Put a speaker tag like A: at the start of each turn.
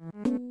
A: Mm-hmm.